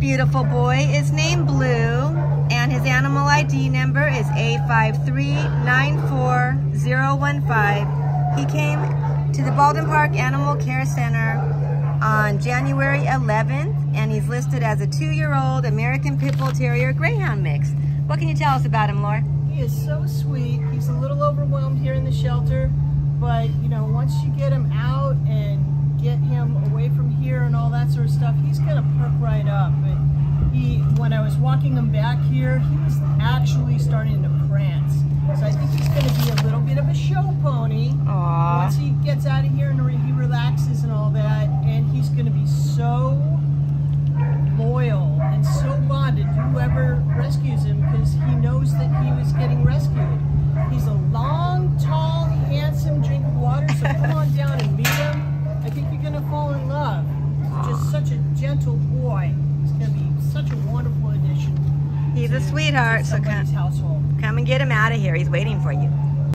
Beautiful boy is named Bleu, and his animal ID number is A5394015. He came to the Baldwin Park Animal Care Center on January 11th, and he's listed as a two-year-old American Pit Bull Terrier Greyhound mix. What can you tell us about him, Laura? He is so sweet. He's a little overwhelmed here in the shelter, but you know, once you get him out and get him away from here and all that sort of stuff, he's gonna perk right up. And he, when I was walking him back here, he was actually starting to prance. So I think he's gonna be a little bit of a show pony. Aww. Once he gets out of here and he relaxes and all that, and he's gonna be so loyal and so bonded to whoever rescues him because he knows that he was getting rescued. He's a long, tall, handsome drink of water, so come on down and meet him. I think you're gonna fall in love. He's just such a gentle boy. He's gonna be such a wonderful addition. He's a sweetheart, so come, household. come and get him out of here. He's waiting for you.